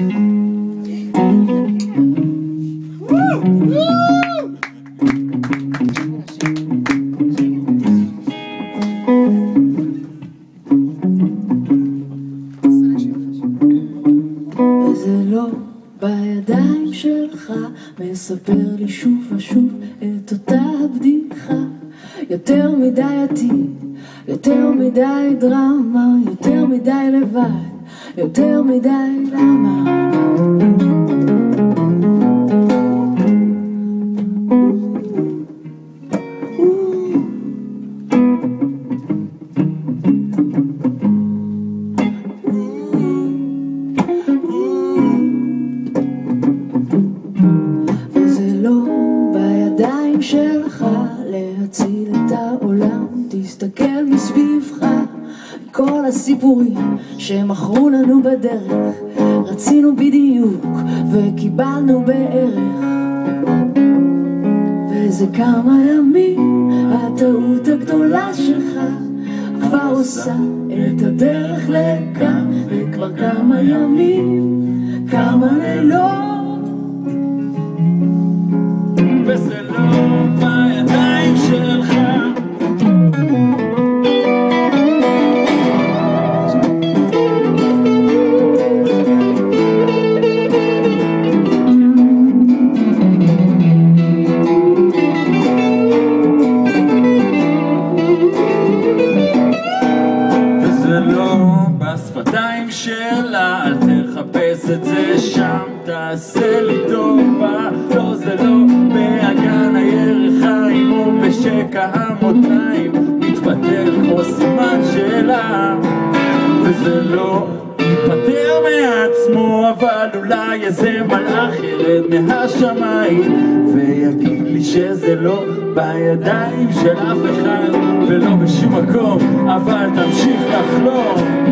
לא בידיים שלך, מספר לי שוב ושוב את אותה בדיחה. יותר מדי עתיד, יותר מדי דרמה, יותר מדי לבד, יותר מדי למה. לא להציל את העולם תסתכל מסביבך כל הסיפורים שמכרו לנו בדרך. רצינו בדיוק וקיבלנו בערך. וזה כמה ימים הטעות הגדולה שלך כבר עושה את הדרך לכאן וכבר כמה ימים כמה לילות שלה, אל תחפש את זה שם, תעשה לי טובה. לא, זה לא באגן הירכיים או בשקע המותניים, מתפטר כמו סימן שאלה. וזה לא ייפטר מעצמו, אבל אולי איזה מלאך ירד מהשמיים ויגיד לי שזה לא בידיים של אף אחד ולא בשום מקום, אבל תמשיך לחלום.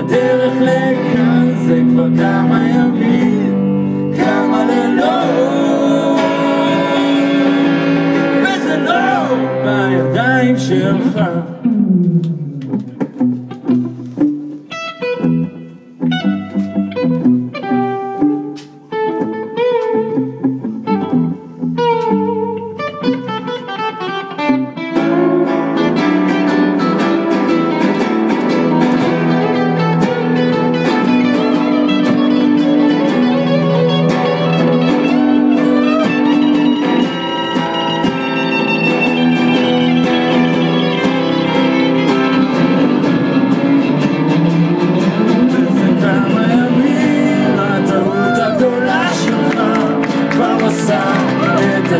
הדרך לכאן, זה כבר כמה ימים, כמה לילות, וזה לא בידיים שלך.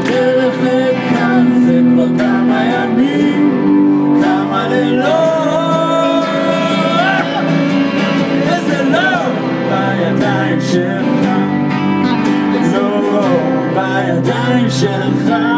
הדרך לכאן זה כבר כמה ימים, כמה לילות. וזה לא בידיים שלך, לא בידיים שלך.